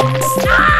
Stop!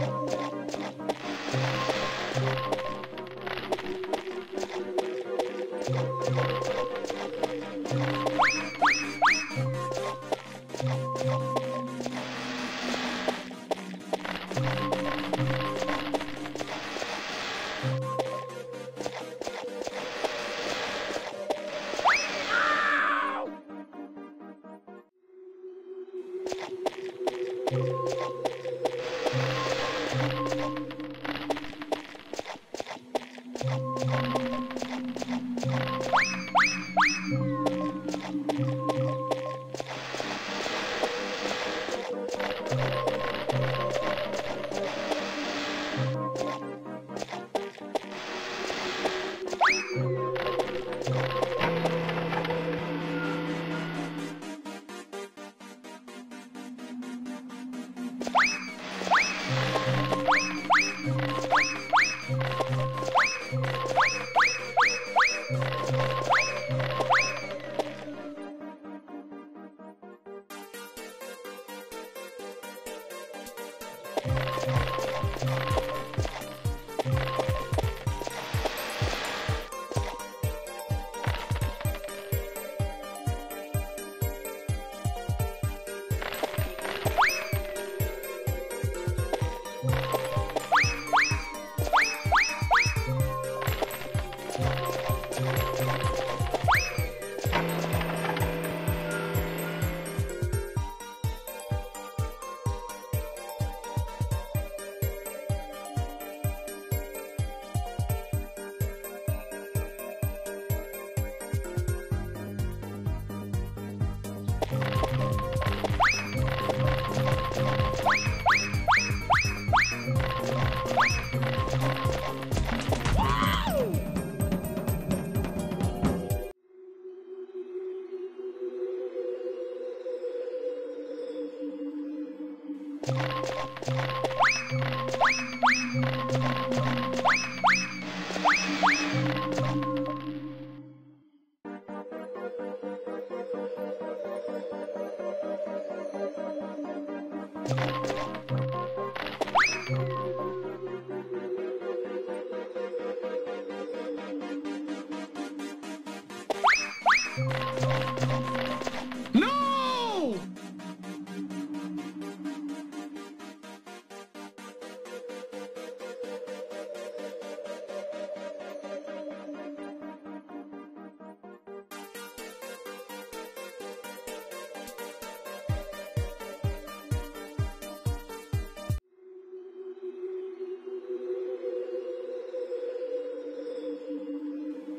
you.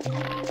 No!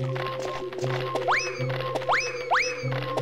Thank you.